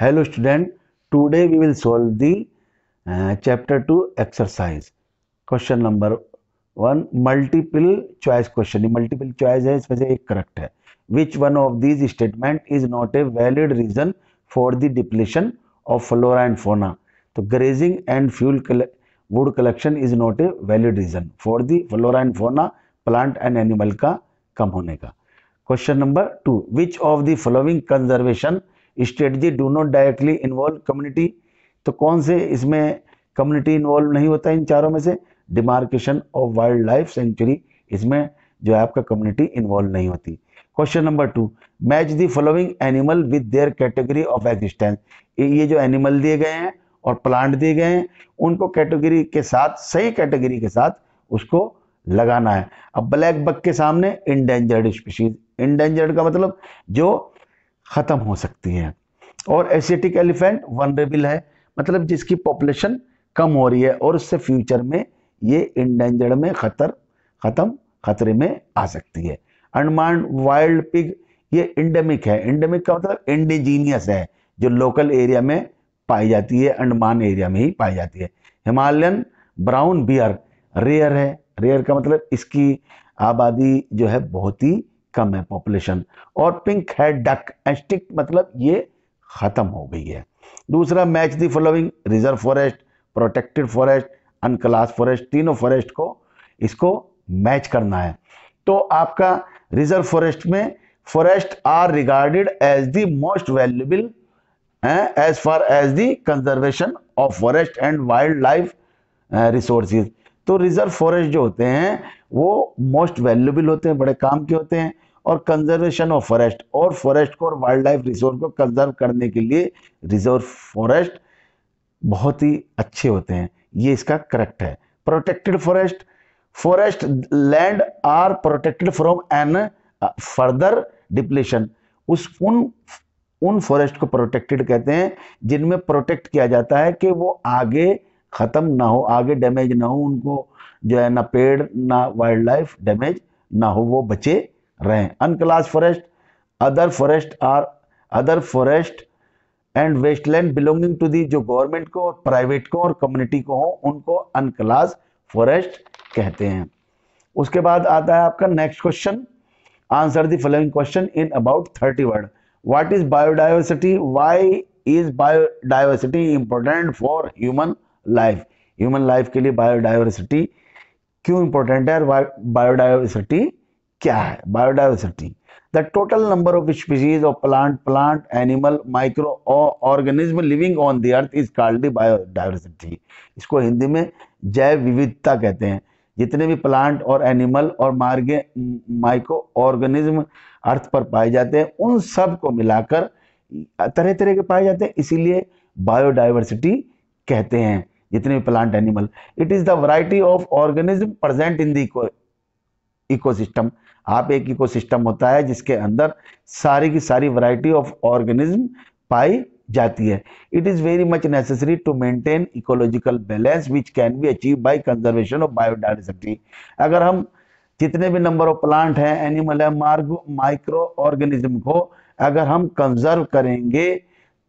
Student, today we will solve the uh, chapter 2 exercise. Question number one multiple choice question multiple choice है इसमें से एक correct है। Which one of these statement is not a valid reason for the depletion of flora and fauna तो grazing and fuel wood collection is not a valid reason for the flora and fauna plant and animal का कम होने का। Question number two which of the following conservation strategy do not directly involve community तो कौन से इसमें community involve नहीं होता इन चारों में से? Demarcation of wild life sanctuary इसमें जो है आपका कम्युनिटी इन्वॉल्व नहीं होती। Question number two match the following animal with their category of existence ये जो एनिमल दिए गए हैं और प्लांट दिए गए हैं, उनको कैटेगरी के साथ, सही कैटेगरी के साथ उसको लगाना है। अब ब्लैक बक के सामने इंडेंजर्ड स्पीशीज इंडेंजर्ड का मतलब जो खत्म हो सकती है। और एसिटिक एलिफेंट वनरेबल है मतलब जिसकी पॉपुलेशन कम हो रही है और उससे फ्यूचर में ये इंडेंजर्ड में खतर, खत्म, खतरे में आ सकती है। अंडमान वाइल्ड पिग ये इंडेमिक है। इंडेमिक का मतलब इंडिजीनियस है, जो लोकल एरिया में पाई जाती है अंडमान एरिया में ही पाई जाती है। हिमालयन ब्राउन बियर रेयर है। रेयर का मतलब इसकी आबादी जो है बहुत ही कम है पॉपुलेशन और पिंक है डक एस्टिक मतलब ये खत्म हो गई है। दूसरा match the following reserve forest protected forest unclass forest तीनों फॉरेस्ट को, इसको मैच करना है। तो आपका रिज़र्व फॉरेस्ट में forest are regarded as the most valuable as far as the conservation of forest and wildlife resources तो रिज़र्व फॉरेस्ट जो होते हैं वो मोस्ट वैल्यूबल होते हैं, बड़े काम के होते हैं, और कंजर्वेशन ऑफ़ फॉरेस्ट, और फॉरेस्ट को और वाइल्ड लाइफ रिसोर्स को कंजर्व करने के लिए रिज़र्व फॉरेस्ट बहुत ही अच्छे होते हैं। ये इसका करेक्ट है। Protected forest forest land are protected from an further depletion. उस, उन उन फॉरेस्ट को प्रोटेक्टेड कहते हैं, जिनमें प्रोटेक्ट किया जाता है कि वो आगे खत्म ना हो, आगे डैमेज ना हो, उनको जो है ना पेड़, ना वाइल्ड लाइफ डैमेज ना हो वो बचे रहें। Unclass forest other forest are other forest and wasteland belonging to the जो गवर्नमेंट को और प्राइवेट को और कम्युनिटी को हो, उनको अनक्लास फॉरेस्ट कहते हैं। उसके बाद आता है आपका next question answer the following question in about thirty word what is biodiversity why is biodiversity important for human life human life के लिए बायोडाइवर्सिटी क्यों इंपॉर्टेंट है? और बायोडाइवर्सिटी क्या है? Biodiversity the total number of species of plant plant animal micro or living on the earth is called the biodiversity. इसको हिंदी में जैव विविधता कहते हैं। जितने भी प्लांट और एनिमल और मार्गे माइक्रो ऑर्गेनिज्म अर्थ पर पाए जाते हैं, उन सबको मिलाकर तरह तरह के पाए जाते हैं। इसीलिए बायोडाइवर्सिटी कहते हैं। जितने भी plant animal it is the variety of organism present in the ecosystem आप एक इकोसिस्टम होता है जिसके अंदर सारी की सारी वैरायटी ऑफ़ ऑर्गेनिज्म पाई जाती है। It is very much necessary to maintain ecological balance which can be achieve by conservation of biodiversity अगर हम जितने भी नंबर ऑफ़ प्लांट हैं एनिमल है मार्ग माइक्रो ऑर्गेनिज्म को अगर हम कंजर्व करेंगे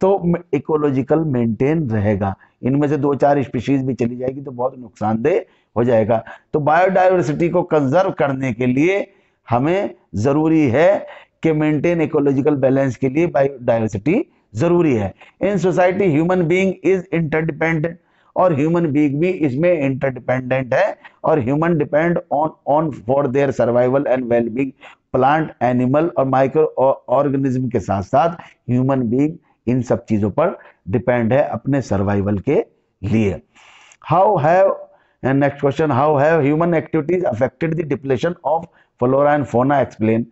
तो इकोलॉजिकल मेंटेन रहेगा। इनमें से दो चार स्पीशीज भी चली जाएगी तो बहुत नुकसानदेह हो जाएगा। तो बायोडाइवर्सिटी को कंजर्व करने के लिए हमें ज़रूरी है कि मेंटेन इकोलॉजिकल बैलेंस के लिए बायोडाइवर्सिटी ज़रूरी है। In society human being is interdependent और ह्यूमन बीइंग भी इसमें इंटरडिपेंडेंट है और human depend on on for their survival and wellbeing plant animal और माइक्रो ऑर्गेनिज्म के साथ साथ ह्यूमन बीइंग इन सब चीज़ों पर डिपेंड है अपने सर्वाइवल के लिए। How have next question how have human activities affected the depletion of flora and fauna explain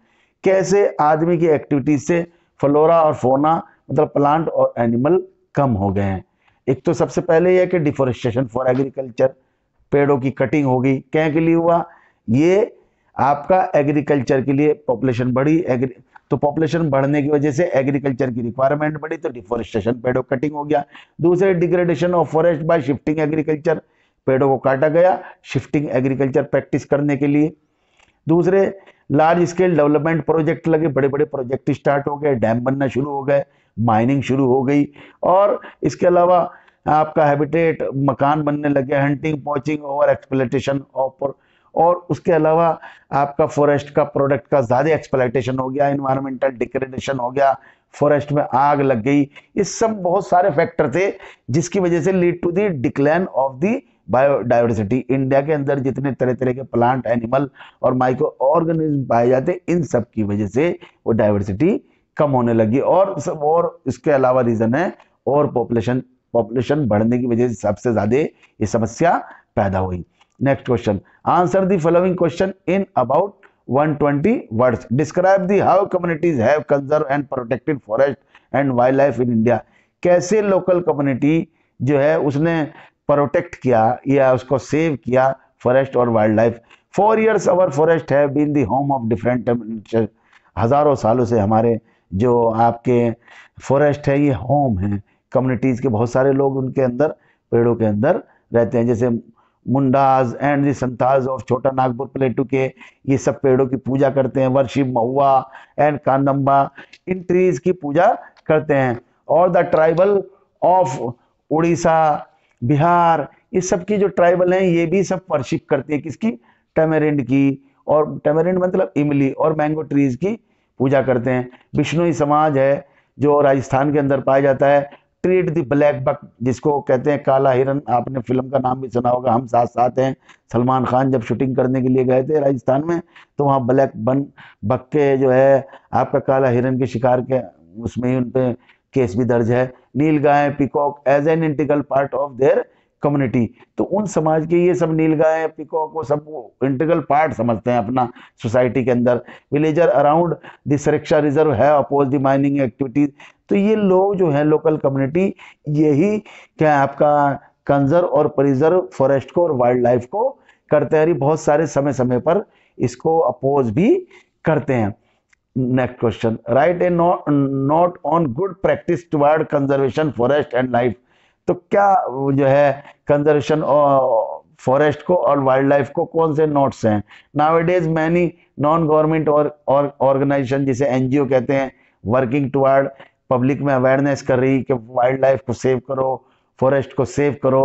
कैसे आदमी की एक्टिविटीज़ से फ्लोरा और फोना मतलब प्लांट और एनिमल कम हो गए हैं? एक तो सबसे पहले यह कि डिफोरेस्टेशन फॉर एग्रीकल्चर पेड़ों की कटिंग होगी क्या के लिए हुआ? ये आपका एग्रीकल्चर के लिए पॉपुलेशन बढ़ी तो पॉपुलेशन बढ़ने की वजह से एग्रीकल्चर की रिक्वायरमेंट बढ़ी तो डिफोरेस्टेशन पेड़ों कटिंग हो गया। दूसरे degradation of forest by shifting agriculture पेड़ों को काटा गया शिफ्टिंग एग्रीकल्चर प्रैक्टिस करने के लिए। दूसरे लार्ज स्केल डेवलपमेंट प्रोजेक्ट लगे बड़े बड़े प्रोजेक्ट स्टार्ट हो गए डैम बनना शुरू हो गए माइनिंग शुरू हो गई। और इसके अलावा आपका हैबिटेट मकान बनने लगे hunting poaching over exploitation offer और उसके अलावा आपका फॉरेस्ट का प्रोडक्ट का ज़्यादा एक्सप्लाइटेशन हो गया इन्वायरमेंटल डिग्रेडेशन हो गया फॉरेस्ट में आग लग गई ये सब बहुत सारे फैक्टर थे जिसकी वजह से lead to the decline of the biodiversity India के अंदर जितने तरह तरह के प्लांट एनिमल और माइक्रो ऑर्गेनिज्म पाए जाते, इन सब की वजह से वो डाइवर्सिटी कम होने लगी। और सब और इसके अलावा रीजन है, और पॉपुलेशन पॉपुलेशन बढ़ने की वजह से सबसे ज़्यादा ये समस्या पैदा हुई। Next question answer the following question in about 120 words describe the how communities have conserve and protected forest and wildlife in India कैसे लोकल कम्युनिटी जो है उसने प्रोटेक्ट किया या उसको सेव किया फॉरेस्ट और wildlife four years our forest has been the home of different हज़ारों सालों से हमारे जो आपके फॉरेस्ट है, ये होम है. कम्युनिटीज़ के बहुत सारे लोग उनके अंदर, पेड़ों के अंदर रहते हैं. जैसे Mundas and the Santhals of Chota Nagpur plateau के ये सब पेड़ों की पूजा करते हैं वर्षिप महुआ एंड कांदम्बा, इन ट्रीज की पूजा करते हैं। और the tribal of Orissa, Bihar, ये सब की जो ट्राइबल हैं, ये भी सब वर्शिप करते हैं। किसकी? टेमेरिंड की। और टेमेरिंड मतलब इमली और मैंगो ट्रीज की पूजा करते हैं। बिश्नोई समाज है जो राजस्थान के अंदर पाया जाता है। ट्रीट दी ब्लैक बक जिसको कहते हैं काला हिरन आपने फ़िल्म का नाम भी सुना होगा, हम साथ साथ हैं। सलमान खान जब शूटिंग करने के लिए गए थे राजस्थान में तो वहाँ ब्लैक बन बक के जो है, आपका काला हिरन के शिकार के, उसमें ही उन पर केस भी दर्ज है। Nilgai peacock as an integral part of their community तो उन समाज के ये सब नील गाय पिकॉक को सब इंटीग्रल पार्ट समझते हैं अपना सोसाइटी के अंदर। Villager around the Sariska reserve है अपोज द माइनिंग एक्टिविटीज़ तो ये लोग जो है लोकल कम्युनिटी यही क्या आपका कंजर्व और प्रिजर्व फॉरेस्ट को और वाइल्ड लाइफ को करते हैं। बहुत सारे समय समय पर इसको अपोज भी करते हैं। Next question write a note on good practice toward conservation forest and life तो क्या जो है कंजर्वेशन फॉरेस्ट को और वाइल्ड लाइफ को कौन से नोट्स हैं? Now it is many non government और ऑर्गेनाइजेशन जिसे एनजीओ कहते हैं वर्किंग टुवर्ड पब्लिक में अवेयरनेस कर रही कि वाइल्ड लाइफ को सेव करो फॉरेस्ट को सेव करो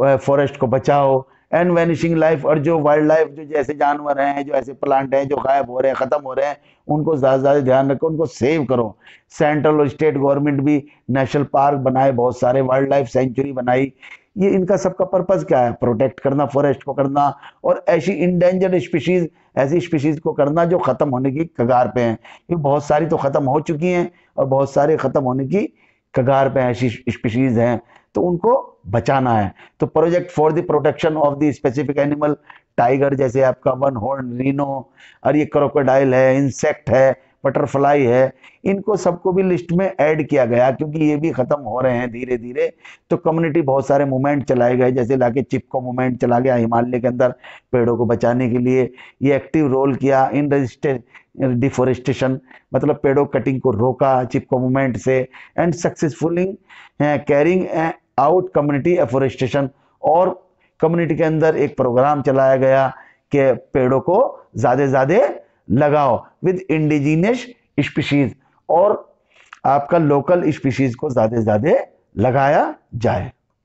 फॉरेस्ट को बचाओ एंड वैनिशिंग लाइफ और जो वाइल्ड लाइफ जो जैसे जानवर हैं, जो ऐसे प्लांट हैं, जो गायब हो रहे हैं, ख़त्म हो रहे हैं, उनको ज़्यादा से ज़्यादा ध्यान रखो, उनको सेव करो। सेंट्रल और स्टेट गवर्नमेंट भी नेशनल पार्क बनाए, बहुत सारे वाइल्ड लाइफ सेंचुरी बनाई। ये इनका सबका पर्पज़ क्या है? प्रोटेक्ट करना फॉरेस्ट को करना और ऐसी इंडेंजर्ड स्पीशीज़ ऐसी स्पीशीज़ को करना जो ख़त्म होने की कगार पे हैं। ये बहुत सारी तो ख़त्म हो चुकी हैं और बहुत सारे ख़त्म होने की कगार पे ऐसी स्पीशीज़ हैं। तो उनको बचाना है। तो project for the protection of the specific animal, tiger जैसे आपका वन हॉर्न रीनो, और ये क्रोकोडाइल है, इंसेक्ट है, बटरफ्लाई है, इनको सबको भी लिस्ट में ऐड किया गया क्योंकि ये भी खत्म हो रहे हैं धीरे धीरे तो कम्युनिटी बहुत सारे मूवमेंट चलाए गए, जैसे लाके चिपको मूवमेंट चला गया हिमालय के अंदर पेड़ों को बचाने के लिए। ये एक्टिव रोल किया इन रजिस्टर डिफोरेस्टेशन मतलब पेड़ों कटिंग को रोका चिपको मूवमेंट से। And successfully carrying out community afforestation और कम्युनिटी के अंदर एक प्रोग्राम चलाया गया कि पेड़ों को ज़्यादा ज़्यादा लगाओ विद इंडिजीनियस स्पीशीज और आपका लोकल स्पीशीज को ज़्यादा ज़्यादा लगाया जाए।